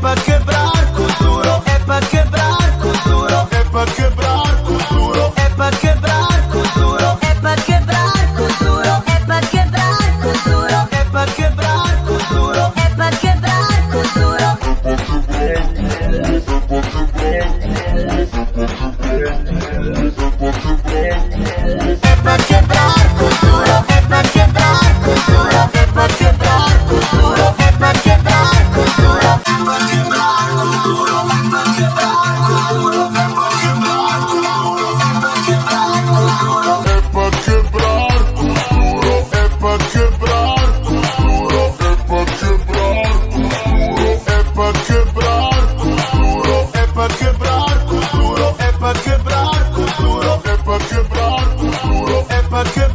pa' quebrar cuturo, es pa' quebrar cuturo, es pa' quebrar cuturo, es pa' quebrar cuturo, es pa' quebrar cuturo, es pa' quebrar cuturo, es pa' quebrar cuturo, es pa' quebrar cuturo. Es but good.